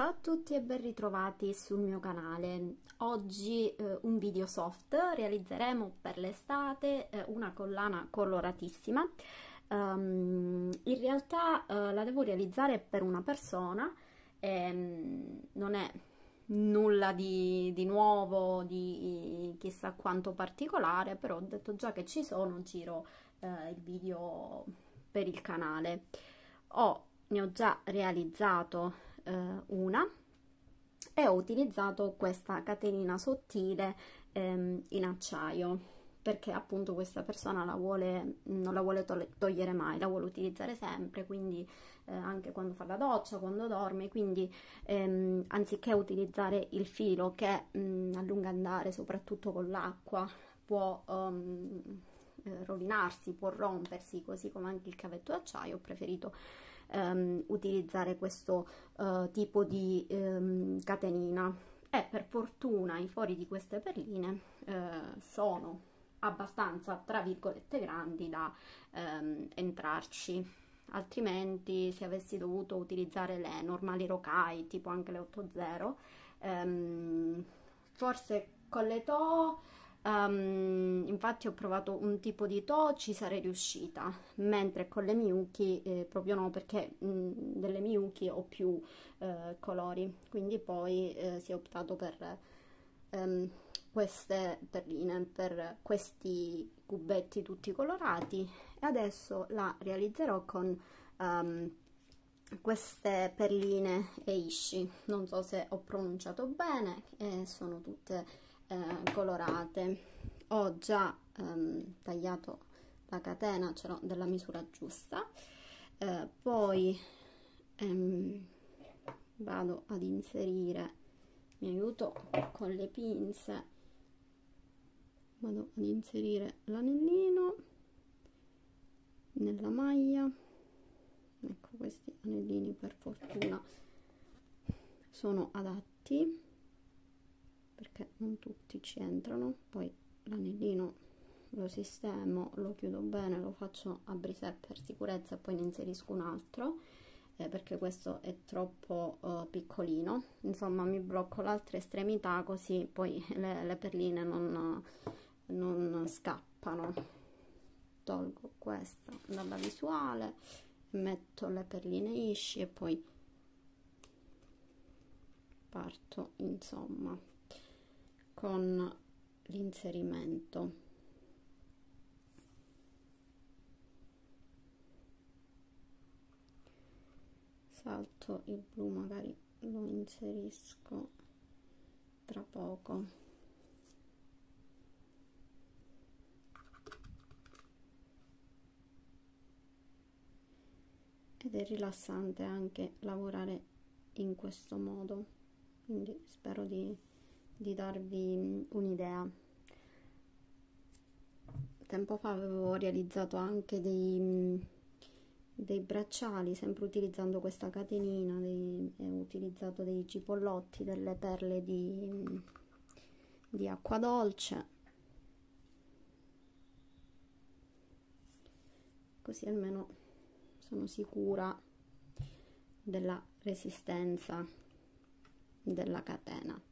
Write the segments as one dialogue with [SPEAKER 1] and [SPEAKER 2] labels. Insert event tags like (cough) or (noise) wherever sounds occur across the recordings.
[SPEAKER 1] Ciao a tutti e ben ritrovati sul mio canale. Oggi eh, un video soft, realizzeremo per l'estate eh, una collana coloratissima. Um, in realtà uh, la devo realizzare per una persona, e, um, non è nulla di, di, nuovo, di chissà quanto particolare, però ho detto già che ci sono, giro uh, il video per il canale. Ho, ne ho già realizzato eh, una e ho utilizzato questa catenina sottile ehm, in acciaio perché appunto questa persona la vuole, non la vuole togliere mai, la vuole utilizzare sempre, quindi eh, anche quando fa la doccia, quando dorme, quindi ehm, anziché utilizzare il filo che mh, mm, a lungo andare, soprattutto con l'acqua, può um, rovinarsi, può rompersi, così come anche il cavetto d'acciaio, ho preferito ehm, utilizzare questo eh, tipo di ehm, catenina. E per fortuna i fori di queste perline eh, sono abbastanza tra virgolette grandi da ehm, entrarci. Altrimenti se avessi dovuto utilizzare le normali rocai tipo anche le 8.0 ehm, forse con le to Um, infatti ho provato un tipo di to, ci sarei riuscita, mentre con le Miyuki eh, proprio no, perché mh, mm, delle Miyuki ho più eh, colori, quindi poi eh, si è optato per um, queste perline, per questi cubetti tutti colorati. E adesso la realizzerò con um, queste perline Eishi, non so se ho pronunciato bene, sono tutte eh, colorate. Ho già ehm, tagliato la catena ce l'ho della misura giusta. Eh, poi ehm, vado ad inserire mi aiuto con le pinze vado ad inserire l'anellino nella maglia. Ecco questi anellini per fortuna sono adatti perché non tutti ci entrano. Poi l'anellino lo sistemo lo chiudo bene lo faccio a brisè per sicurezza e poi ne inserisco un altro eh, perché questo è troppo uh, piccolino. Insomma mi blocco l'altra estremità così poi (laughs) le, le perline non, non scappano. Tolgo questa dalla visuale metto le perline isci e poi parto insomma con l'inserimento. Salto il blu magari lo inserisco tra poco. Ed è rilassante anche lavorare in questo modo quindi spero di di darvi un'idea. Tempo fa avevo realizzato anche dei, dei bracciali sempre utilizzando questa catenina dei, ho utilizzato dei cipollotti delle perle di, di acqua dolce. Così almeno sono sicura della resistenza della catena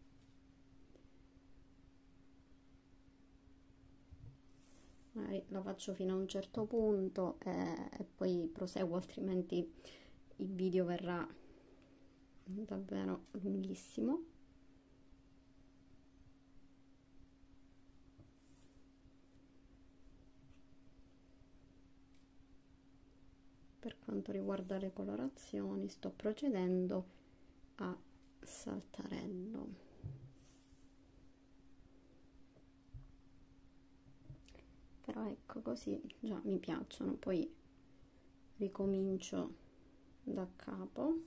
[SPEAKER 1] magari la faccio fino a un certo punto e, e poi proseguo altrimenti il video verrà davvero lunghissimo. Per quanto riguarda le colorazioni sto procedendo a saltarello però ecco così già mi piacciono. Poi ricomincio da capo.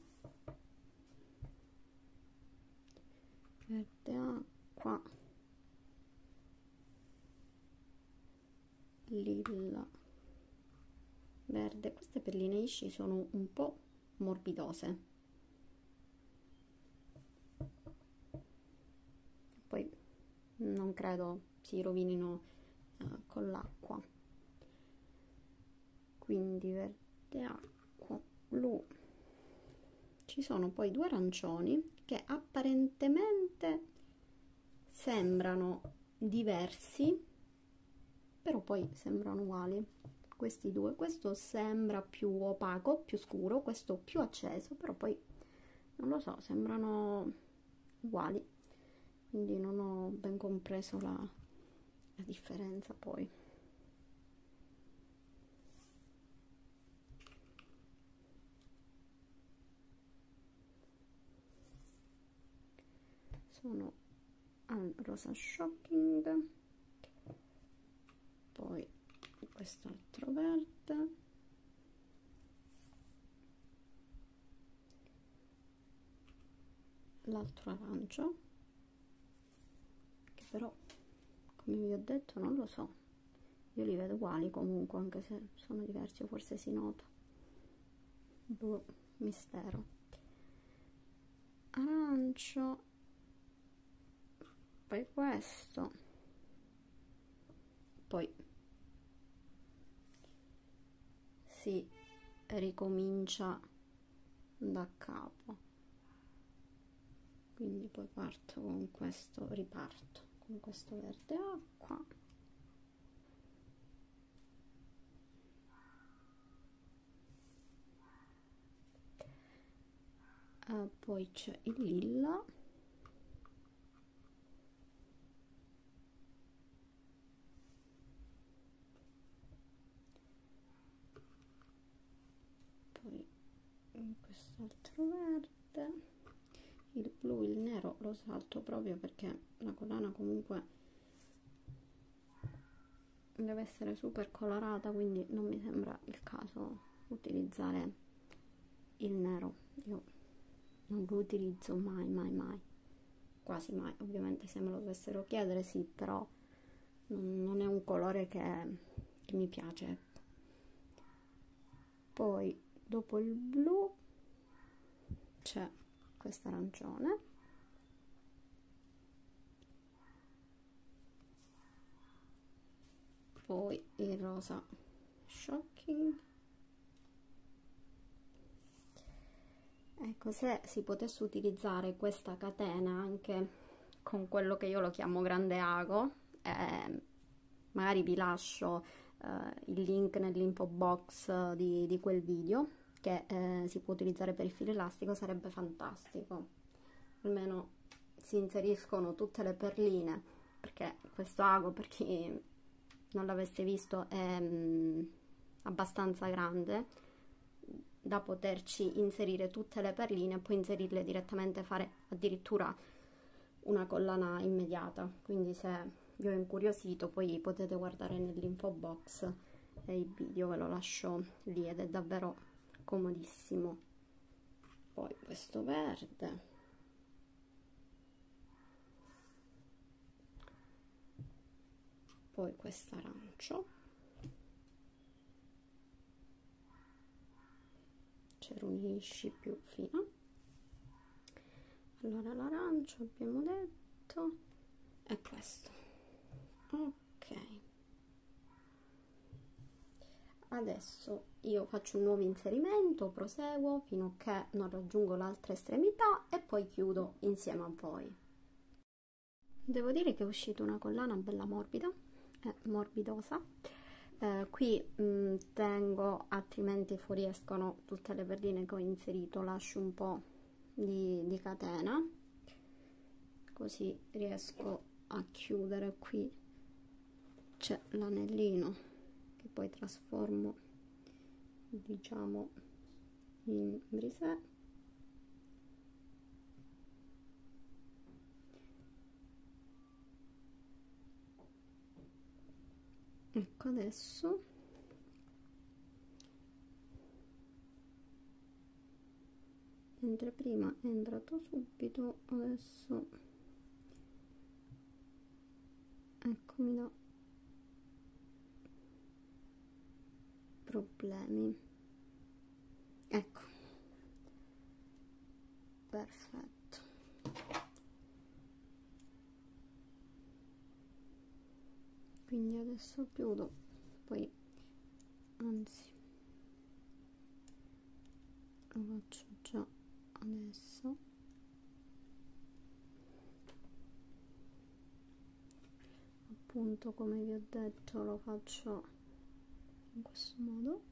[SPEAKER 1] Verde acqua lilla. Verde queste perline isci sono un po' morbidose. Poi non credo si rovinino con l'acqua. Quindi verde acqua blu. Ci sono poi due arancioni che apparentemente sembrano diversi però poi sembrano uguali. Questi due. Questo sembra più opaco più scuro questo più acceso però poi non lo so sembrano uguali. Quindi non ho ben compreso la, la differenza poi. Sono al rosa shocking poi quest'altro verde. L'altro arancio. Che però come vi ho detto non lo so. Io li vedo uguali comunque anche se sono diversi forse si nota. Boh, mistero. Arancio. Poi questo. Poi. Si ricomincia da capo. Quindi poi parto con questo riparto con questo verde acqua. Uh, poi c'è il lilla. Quest'altro verde nero lo salto proprio perché la collana comunque deve essere super colorata quindi non mi sembra il caso utilizzare il nero. Io non lo utilizzo mai mai mai. Quasi mai. Ovviamente se me lo dovessero chiedere sì però non, è un colore che, che mi piace. Poi dopo il blu c'è questo arancione poi il rosa. Shocking. Ecco se si potesse utilizzare questa catena anche con quello che io lo chiamo grande ago eh, magari vi lascio eh, il link nell'info box di, di quel video che eh, si può utilizzare per il filo elastico sarebbe fantastico. Almeno si inseriscono tutte le perline perché questo ago per chi non l'avesse visto è mh, mm, abbastanza grande da poterci inserire tutte le perline e poi inserirle direttamente e fare addirittura una collana immediata. Quindi se vi ho incuriosito poi potete guardare nell'info box il video ve lo lascio lì ed è davvero comodissimo. Poi questo verde poi questo arancio. C'era un lisci più fino. Allora l'arancio abbiamo detto. È questo. Ok. Adesso io faccio un nuovo inserimento proseguo fino a che non raggiungo l'altra estremità e poi chiudo insieme a voi. Devo dire che è uscita una collana bella morbida eh, morbidosa. Eh, qui mh, mm, tengo altrimenti fuoriescono tutte le perline che ho inserito lascio un po' di, di catena. Così riesco a chiudere qui. C'è l'anellino che poi trasformo diciamo in brisè ecco adesso. Mentre prima è entrato subito adesso. Ecco mi do problemi. Ecco. Perfetto quindi adesso chiudo. Poi anzi lo faccio già adesso. Appunto come vi ho detto lo faccio in questo modo.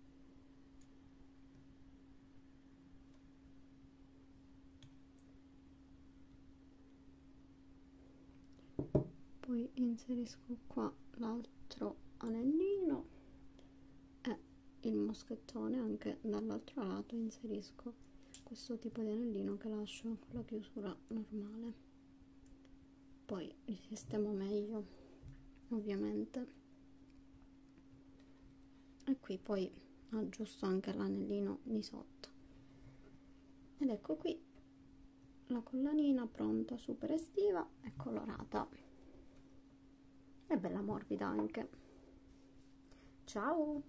[SPEAKER 1] Inserisco qua l'altro anellino e il moschettone anche dall'altro lato inserisco questo tipo di anellino che lascio con la chiusura normale. Poi li sistemo meglio ovviamente. E qui poi aggiusto anche l'anellino di sotto. Ed ecco qui la collanina pronta super estiva e colorata e bella morbida anche. Ciao